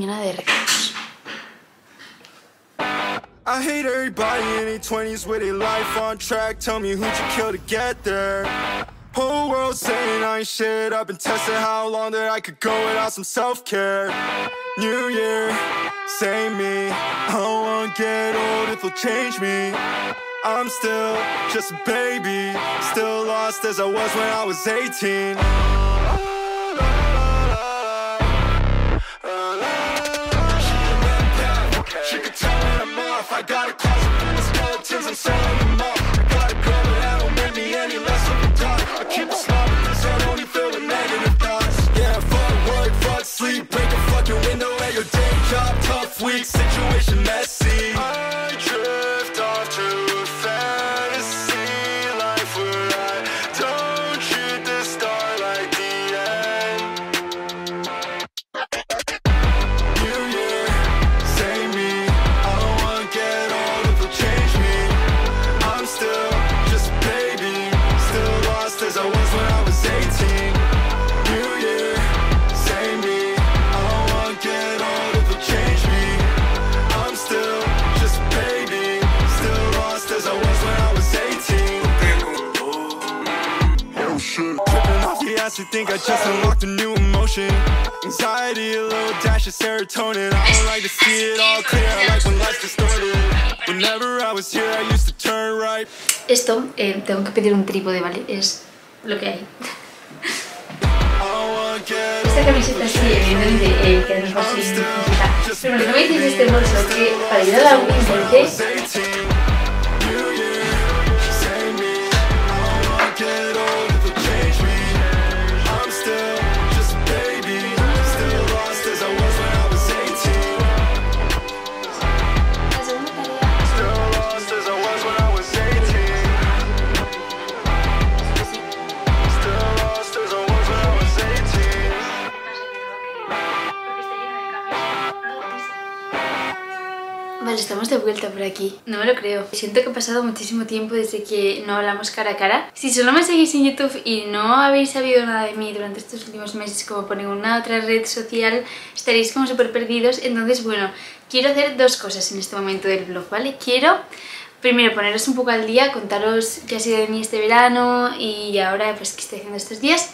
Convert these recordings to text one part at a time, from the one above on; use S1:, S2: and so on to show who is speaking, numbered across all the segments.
S1: de.
S2: I hate everybody in their 20s with their life on track. Tell me who'd you kill to get there? Whole world saying I ain't shit. I've been testing how long that I could go without some self care. New year, same me. I don't wanna get old if it'll change me. I'm still just a baby, still lost as I was when I was 18. Off. I got a closet full of skeletons, I'm selling them off. I got a girl, but that don't make me any less of a dog. I keep it slow because I only feel the negative thoughts. Yeah, fuck work, fuck sleep, break a fucking window at your day job. Tough week, situation I just unlocked a new emotion. Anxiety, a little dash of serotonin. I don't like to see it all clear. I like when. Whenever I was here, I used to turn right.
S1: Esto, eh, tengo que pedir un trípode, ¿vale? Es lo que hay. Esta camiseta sí, evidentemente, eh, que nos va. Pero lo me este bolso, que para ayudar a aquí. No me lo creo. Siento que ha pasado muchísimo tiempo desde que no hablamos cara a cara. Si solo me seguís en YouTube y no habéis sabido nada de mí durante estos últimos meses, como por ninguna otra red social, estaréis como súper perdidos. Entonces, bueno, quiero hacer dos cosas en este momento del blog, ¿vale? Quiero primero poneros un poco al día, contaros qué ha sido de mí este verano y ahora pues qué estoy haciendo estos días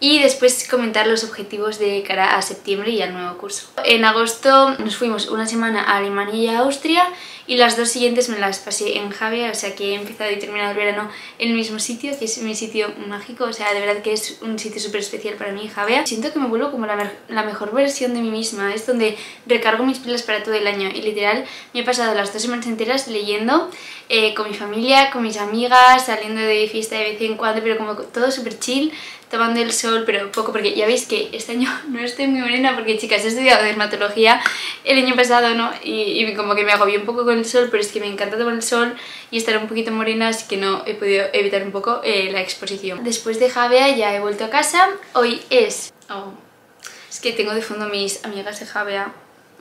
S1: y después comentar los objetivos de cara a septiembre y al nuevo curso. En agosto nos fuimos una semana a Alemania y a Austria y las dos siguientes me las pasé en Javea, o sea que he empezado y terminado el verano en el mismo sitio, que es mi sitio mágico, o sea, de verdad que es un sitio súper especial para mí, Javea. Siento que me vuelvo como la, la mejor versión de mí misma, es donde recargo mis pilas para todo el año y literal me he pasado las dos semanas enteras leyendo eh, con mi familia, con mis amigas, saliendo de fiesta de vez en cuando, pero como todo súper chill, tomando el sol, pero poco, porque ya veis que este año no estoy muy morena, porque chicas, he estudiado dermatología el año pasado, ¿no? Y, y como que me agobié un poco con el sol, pero es que me encanta tomar el sol y estar un poquito morena, así que no he podido evitar un poco eh, la exposición. Después de Javea ya he vuelto a casa, hoy es... oh, es que tengo de fondo mis amigas de Javea,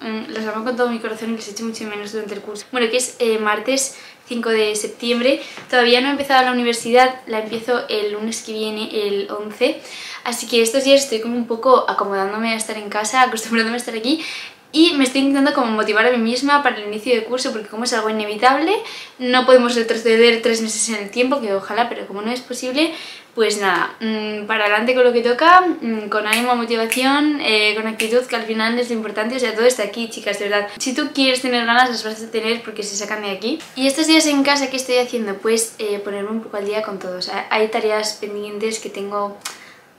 S1: Mm, las amo con todo mi corazón y les echo mucho menos durante el curso. Bueno, que es eh, martes 5 de septiembre. Todavía no he empezado la universidad, la empiezo el lunes que viene, el 11. Así que estos días estoy como un poco acomodándome a estar en casa, acostumbrándome a estar aquí. Y me estoy intentando como motivar a mí misma para el inicio de curso porque como es algo inevitable, no podemos retroceder tres meses en el tiempo, que ojalá, pero como no es posible, pues nada, mm, para adelante con lo que toca, mm, con ánimo, motivación, eh, con actitud, que al final es lo importante, o sea, todo está aquí, chicas, de verdad. Si tú quieres tener ganas, las vas a tener porque se sacan de aquí. Y estos días en casa, ¿qué estoy haciendo? Pues eh, ponerme un poco al día con todo, o sea, hay tareas pendientes que tengo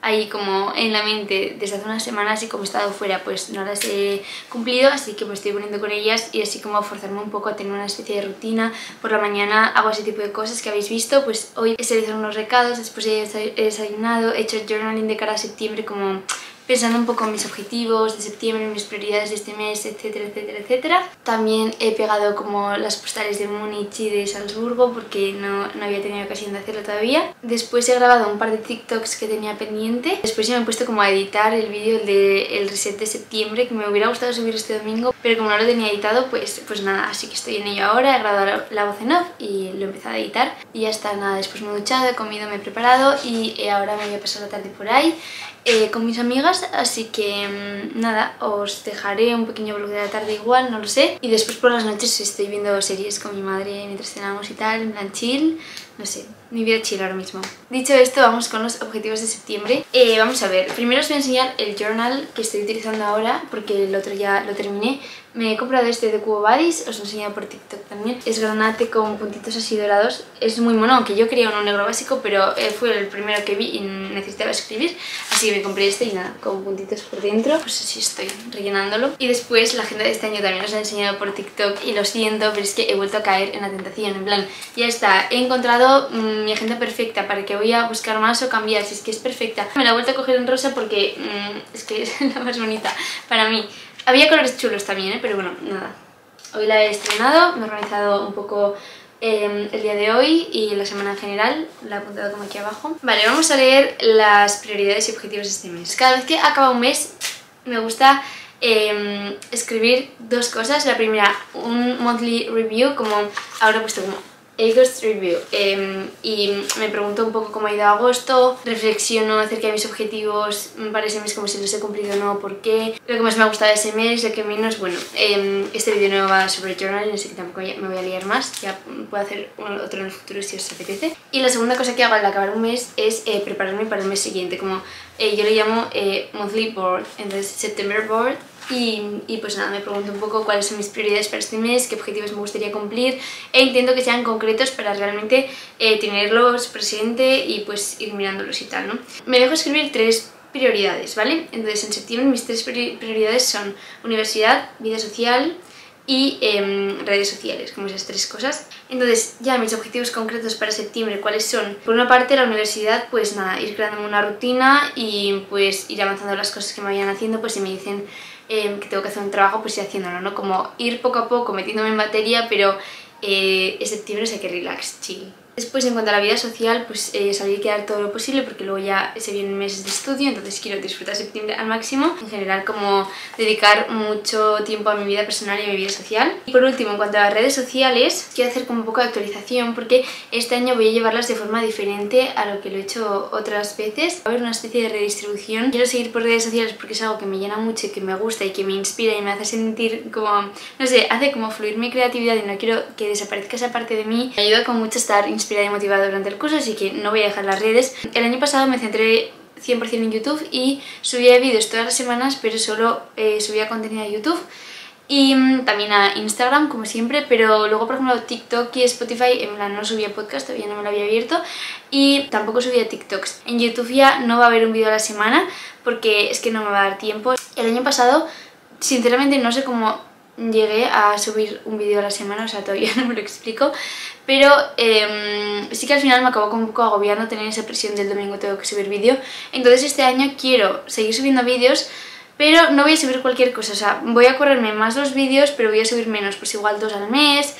S1: ahí como en la mente desde hace unas semanas y como he estado fuera pues no las he cumplido así que me estoy poniendo con ellas y así como forzarme un poco a tener una especie de rutina. Por la mañana hago ese tipo de cosas que habéis visto pues hoy he realizado unos recados después he desa- he desayunado he hecho journaling de cara a septiembre como pensando un poco en mis objetivos de septiembre, mis prioridades de este mes, etcétera, etcétera, etcétera. También he pegado como las postales de Múnich y de Salzburgo porque no, no había tenido ocasión de hacerlo todavía. Después he grabado un par de TikToks que tenía pendiente. Después me he puesto como a editar el vídeo del el reset de septiembre que me hubiera gustado subir este domingo, pero como no lo tenía editado, pues, pues nada, así que estoy en ello ahora. He grabado la, voz en off y lo he empezado a editar. Y ya está, nada, después me he duchado, he comido, me he preparado y ahora me voy a pasar la tarde por ahí eh, con mis amigas, así que mm, nada, os dejaré un pequeño blog de la tarde igual, no lo sé. Y después por las noches estoy viendo series con mi madre mientras cenamos y tal, en plan chill, no sé, mi vida chill ahora mismo. Dicho esto, vamos con los objetivos de septiembre. Eh, vamos a ver, primero os voy a enseñar el journal que estoy utilizando ahora, porque el otro ya lo terminé. Me he comprado este de Cubo Buddies, os lo he enseñado por TikTok también. Es granate con puntitos así dorados. Es muy mono, aunque yo quería uno negro básico, pero eh, fue el primero que vi y necesitaba escribir. Así que me compré este y nada, con puntitos por dentro. Pues así estoy rellenándolo. Y después la agenda de este año también os la he enseñado por TikTok y lo siento, pero es que he vuelto a caer en la tentación. En plan, ya está, he encontrado mi agenda perfecta para que voy a buscar más o cambiar, si es que es perfecta. Me la he vuelto a coger en rosa porque mm, es que es la más bonita para mí. Había colores chulos también, ¿eh? pero bueno, nada. Hoy la he estrenado, me he organizado un poco eh, el día de hoy y la semana en general, la he apuntado como aquí abajo. Vale, vamos a leer las prioridades y objetivos de este mes. Cada vez que acaba un mes me gusta eh, escribir dos cosas. La primera, un monthly review, como ahora he puesto como August Review eh, y me pregunto un poco cómo ha ido agosto, reflexiono acerca de mis objetivos para ese mes, como si los he cumplido o no, por qué, lo que más me ha gustado de ese mes, lo que menos, bueno, eh, este vídeo no va sobre journaling, así que tampoco me voy a liar más, ya puedo hacer otro en el futuro si os apetece. Y la segunda cosa que hago al acabar un mes es eh, prepararme para el mes siguiente, como eh, yo le llamo eh, monthly board, entonces September board y, y, pues nada, me pregunto un poco cuáles son mis prioridades para este mes, qué objetivos me gustaría cumplir e intento que sean concretos para realmente eh, tenerlos presente y pues ir mirándolos y tal, ¿no? Me dejo escribir tres prioridades, ¿vale? Entonces en septiembre mis tres prioridades son universidad, vida social y eh, redes sociales, como esas tres cosas. Entonces, ya mis objetivos concretos para septiembre, ¿cuáles son? Por una parte, la universidad, pues nada, ir creando una rutina y pues ir avanzando las cosas que me vayan haciendo, pues si me dicen eh, que tengo que hacer un trabajo, pues ir haciéndolo, ¿no? Como ir poco a poco metiéndome en materia, pero eh, septiembre sé que relax, chill. Después, en cuanto a la vida social, pues eh, salir quedar todo lo posible porque luego ya se vienen meses de estudio, entonces quiero disfrutar septiembre al máximo. En general, como dedicar mucho tiempo a mi vida personal y a mi vida social. Y por último, en cuanto a las redes sociales, quiero hacer como un poco de actualización porque este año voy a llevarlas de forma diferente a lo que lo he hecho otras veces. Va a haber una especie de redistribución. Quiero seguir por redes sociales porque es algo que me llena mucho y que me gusta y que me inspira y me hace sentir como, no sé, hace como fluir mi creatividad y no quiero que desaparezca esa parte de mí. Me ayuda como mucho estar inspirada inspirada y durante el curso, así que no voy a dejar las redes. El año pasado me centré 100% en YouTube y subía vídeos todas las semanas, pero solo eh, subía contenido a YouTube y mmm, también a Instagram, como siempre, pero luego, por ejemplo, TikTok y Spotify, en plan, no subía podcast, todavía no me lo había abierto, y tampoco subía TikToks. En YouTube ya no va a haber un vídeo a la semana, porque es que no me va a dar tiempo. El año pasado, sinceramente, no sé cómo llegué a subir un vídeo a la semana, o sea, todavía no me lo explico, pero eh, sí que al final me acabó como un poco agobiando tener esa presión del domingo tengo que subir vídeo, entonces este año quiero seguir subiendo vídeos, pero no voy a subir cualquier cosa, o sea, voy a correrme más los vídeos, pero voy a subir menos, pues igual dos al mes,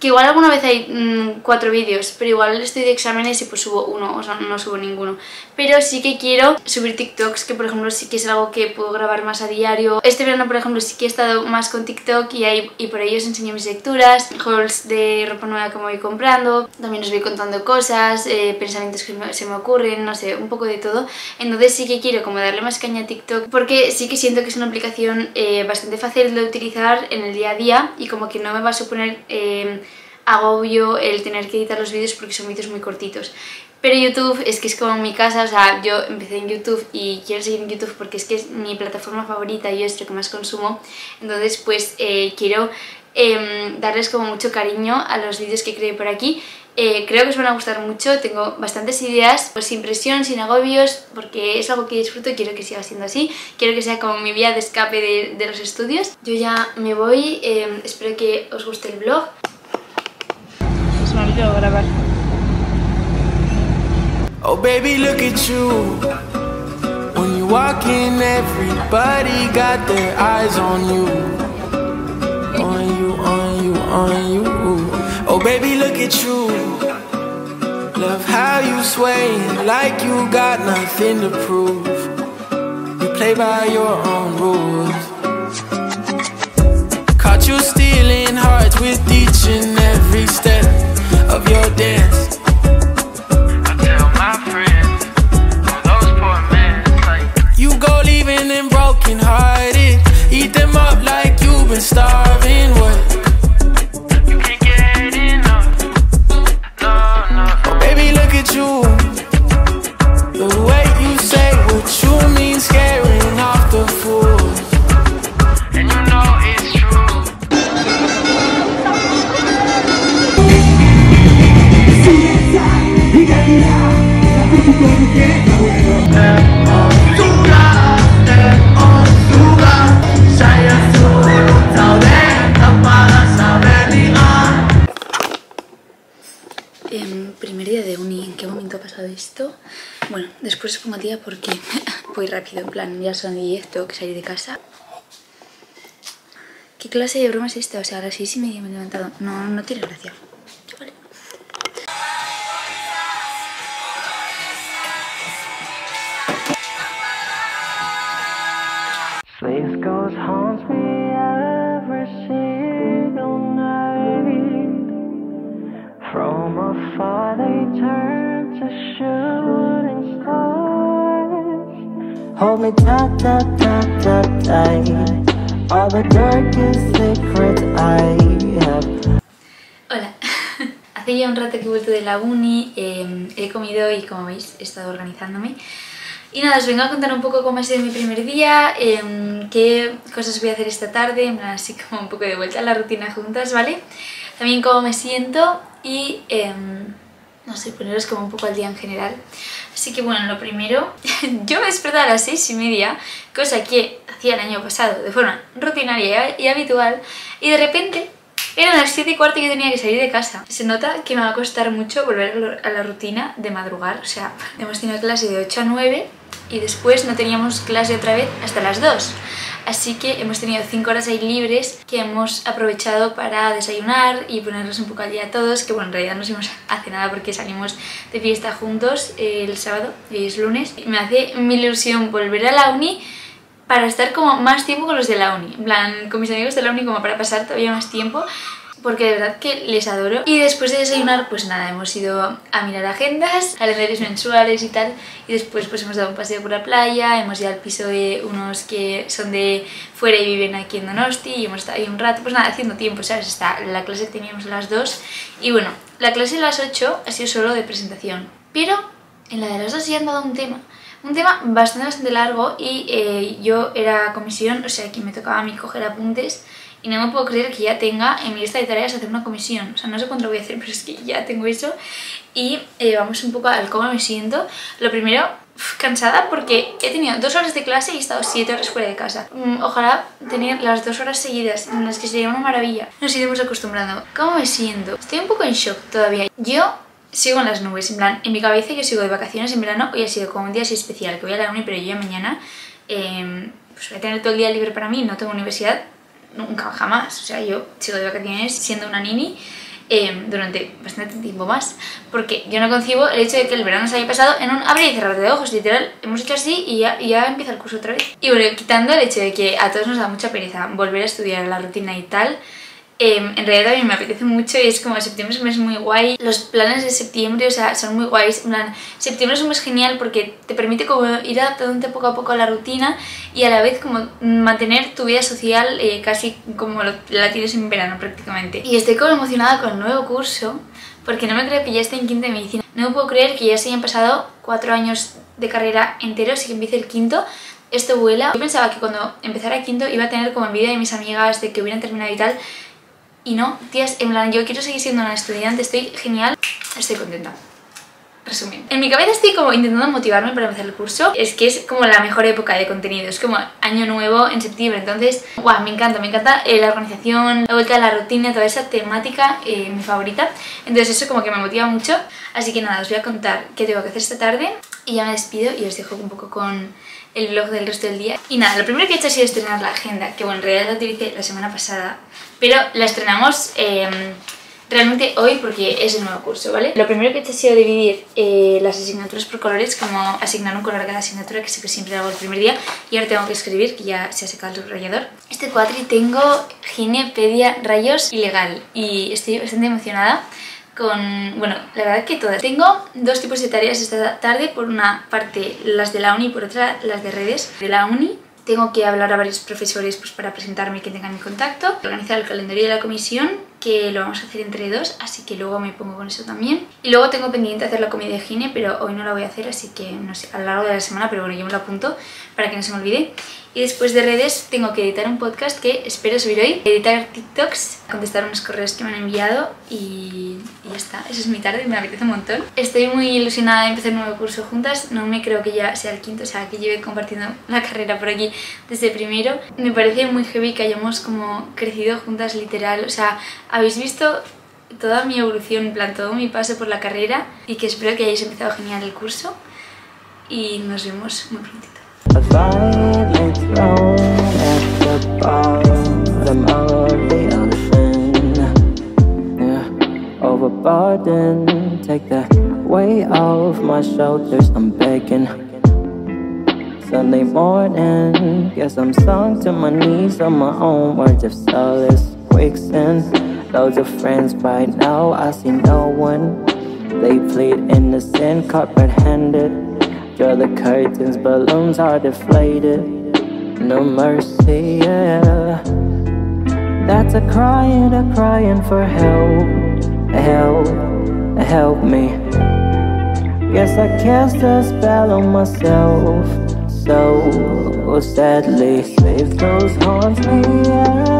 S1: que igual alguna vez hay mmm, cuatro vídeos, pero igual estoy de exámenes y pues subo uno, o sea, no subo ninguno. Pero sí que quiero subir TikToks, que por ejemplo sí que es algo que puedo grabar más a diario. Este verano, por ejemplo, sí que he estado más con TikTok y, ahí, y por ahí os enseño mis lecturas, hauls de ropa nueva que me voy comprando, también os voy contando cosas, eh, pensamientos que se me ocurren, no sé, un poco de todo. Entonces sí que quiero como darle más caña a TikTok, porque sí que siento que es una aplicación eh, bastante fácil de utilizar en el día a día y como que no me va a suponer... Eh, agobio el tener que editar los vídeos porque son vídeos muy cortitos. Pero YouTube es que es como mi casa, o sea, yo empecé en YouTube y quiero seguir en YouTube porque es que es mi plataforma favorita y es lo que más consumo. Entonces, pues eh, quiero eh, darles como mucho cariño a los vídeos que creé por aquí. Eh, creo que os van a gustar mucho, tengo bastantes ideas, pues sin presión, sin agobios, porque es algo que disfruto y quiero que siga siendo así. Quiero que sea como mi vía de escape de, de los estudios. Yo ya me voy, eh, espero que os guste el vlog.
S2: Oh baby, look at you. When you walk in, everybody got their eyes on you. On you, on you, on you. Oh baby, look at you. Love how you sway like you got nothing to prove. You play by your own rules. Caught you stealing hearts with each
S1: Después os pongo día porque voy rápido, en plan, ya son 10, tengo que salir de casa. ¿Qué clase de broma es esta? O sea, a las 6 y media me he levantado. No, no tiene gracia. Hola, hace ya un rato que he vuelto de la uni, eh, he comido y como veis he estado organizándome. Y nada, os vengo a contar un poco cómo ha sido mi primer día, eh, qué cosas voy a hacer esta tarde, así como un poco de vuelta a la rutina juntas, ¿vale? También cómo me siento y, eh, no sé, poneros como un poco al día en general. Así que bueno, lo primero, yo me desperté a las seis y media, cosa que hacía el año pasado de forma rutinaria y habitual, y de repente eran las 7 y cuarto y yo tenía que salir de casa. Se nota que me va a costar mucho volver a la rutina de madrugar. O sea, hemos tenido clase de 8 a 9 y después no teníamos clase otra vez hasta las 2. Así que hemos tenido 5 horas ahí libres que hemos aprovechado para desayunar y ponernos un poco al día a todos. Que bueno, en realidad no hemos hace nada porque salimos de fiesta juntos el sábado y es lunes. Me hace mil ilusión volver a la uni para estar como más tiempo con los de la uni, en plan, con mis amigos de la uni como para pasar todavía más tiempo porque de verdad que les adoro. Y después de desayunar, pues nada, hemos ido a mirar agendas, calendarios mensuales y tal, y después pues hemos dado un paseo por la playa, hemos ido al piso de unos que son de fuera y viven aquí en Donosti, y hemos estado ahí un rato, pues nada, haciendo tiempo, ¿sabes? Está la clase teníamos a las 2, y bueno, la clase de las 8 ha sido solo de presentación, pero en la de las 2 ya han dado un tema un tema bastante, bastante largo y eh, yo era comisión, o sea que me tocaba a mí coger apuntes y no me puedo creer que ya tenga en mi lista de tareas hacer una comisión. O sea, no sé cuándo lo voy a hacer, pero es que ya tengo eso. Y eh, vamos un poco al cómo me siento. Lo primero, cansada porque he tenido dos horas de clase y he estado siete horas fuera de casa. Mm, ojalá tener las dos horas seguidas, en las que sería una maravilla. Nos iremos acostumbrando. ¿Cómo me siento? Estoy un poco en shock todavía. Yo sigo en las nubes, en plan, en mi cabeza yo sigo de vacaciones en verano, hoy ha sido como un día así especial, que voy a la uni, pero yo ya mañana eh, pues voy a tener todo el día libre para mí, no tengo universidad, nunca, jamás, o sea, yo sigo de vacaciones siendo una nini eh, durante bastante tiempo más, porque yo no concibo el hecho de que el verano se haya pasado en un abrir y cerrar de ojos, literal, hemos hecho así y ya, y ya empieza el curso otra vez. Y bueno, quitando el hecho de que a todos nos da mucha pereza volver a estudiar la rutina y tal, eh, en realidad a mí me apetece mucho y es como septiembre es un mes muy guay. Los planes de septiembre, o sea, son muy guays. En plan, septiembre es un mes genial porque te permite como ir adaptándote poco a poco a la rutina y a la vez como mantener tu vida social eh, casi como la tienes en verano prácticamente. Y estoy como emocionada con el nuevo curso porque no me creo que ya esté en quinto de medicina. No me puedo creer que ya se hayan pasado cuatro años de carrera enteros y que empiece el quinto. Esto vuela. Yo pensaba que cuando empezara quinto iba a tener como envidia de mis amigas de que hubieran terminado y tal. Y no, tías, en plan, yo quiero seguir siendo una estudiante, estoy genial, estoy contenta. Resumiendo. En mi cabeza estoy como intentando motivarme para empezar el curso. Es que es como la mejor época de contenido. Es como año nuevo en septiembre. Entonces, guau, me encanta. Me encanta eh, la organización, la vuelta la rutina, toda esa temática, eh, mi favorita. Entonces eso como que me motiva mucho. Así que nada, os voy a contar qué tengo que hacer esta tarde. Y ya me despido y os dejo un poco con el vlog del resto del día. Y nada, lo primero que he hecho ha sido estrenar la agenda. Que bueno, en realidad la utilicé la semana pasada. Pero la estrenamos... Eh, realmente hoy porque es el nuevo curso, ¿vale? Lo primero que he hecho ha sido dividir eh, las asignaturas por colores, como asignar un color a cada asignatura, que siempre hago el primer día, y ahora tengo que escribir, que ya se ha secado el subrayador. Este cuatri tengo ginepedia rayos ilegal, y estoy bastante emocionada con, bueno, la verdad que todas. Tengo dos tipos de tareas esta tarde, por una parte las de la uni y por otra las de redes. De la uni tengo que hablar a varios profesores pues, para presentarme y que tengan mi contacto, organizar el calendario de la comisión, que lo vamos a hacer entre dos, así que luego me pongo con eso también. Y luego tengo pendiente hacer la comida de gine, pero hoy no la voy a hacer, así que no sé, a lo largo de la semana, pero bueno, yo me lo apunto para que no se me olvide. Y después de redes tengo que editar un podcast que espero subir hoy, editar TikToks, contestar unos correos que me han enviado y, ya está. Eso es mi tarde, me apetece un montón. Estoy muy ilusionada de empezar un nuevo curso juntas, no me creo que ya sea el quinto, o sea, que lleve compartiendo la carrera por aquí desde primero. Me parece muy heavy que hayamos como crecido juntas literal, o sea, habéis visto toda mi evolución, en plan todo mi paso por la carrera y que espero que hayáis empezado genial el curso y nos vemos muy prontito.
S3: Sunday morning, guess I'm to my knees on my own words of solace. Loads of friends by now. I see no one. They plead innocent, carpet handed. Draw the curtains, balloons are deflated. No mercy, yeah. That's a crying, a crying for help, help, help me. Guess I cast a spell on myself, so sadly. Save those haunts me